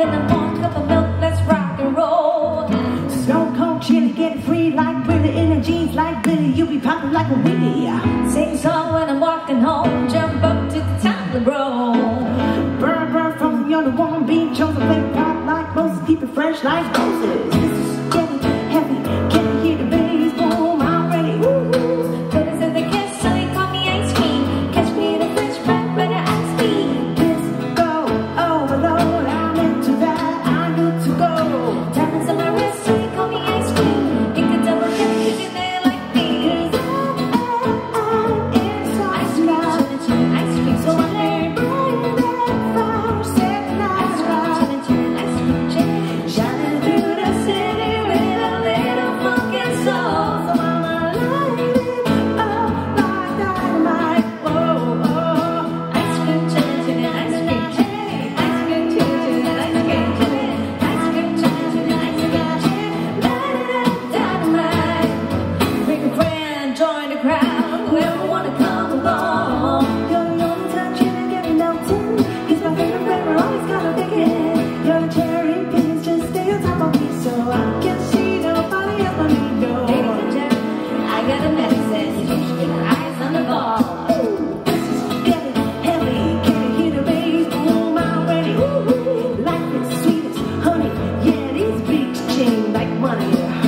in the morning, cup of milk, let's rock and roll. Snow cone, chili, get free like Willie in the jeans like Billy. You be popping like a wheelie. Sing song when I'm walking home, jump up to the top of the roll. Burn, burn from the underworld, being chosen, play pop like Moses, keep it fresh like Moses. 换也。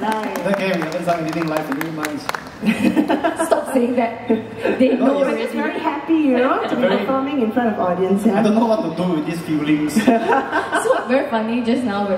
Nice. Okay, we haven't sung anything live for three months. Stop saying that. They know no, we're very happy, you know, to be performing in front of audience. Yeah? I don't know what to do with these feelings. so very funny just now.